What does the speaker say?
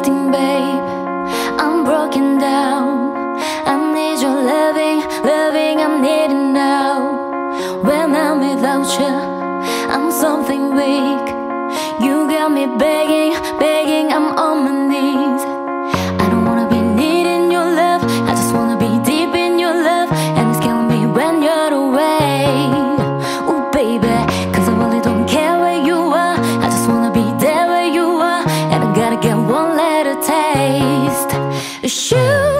nothing, babe. I'm broken down. I need your loving, loving. I'm needing now. When I'm without you, I'm something weak. You got me begging, begging. I'm on my knees. Sugar. Yes,